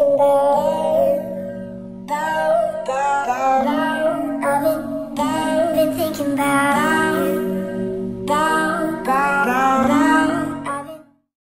thinking about. I've been, been thinking about.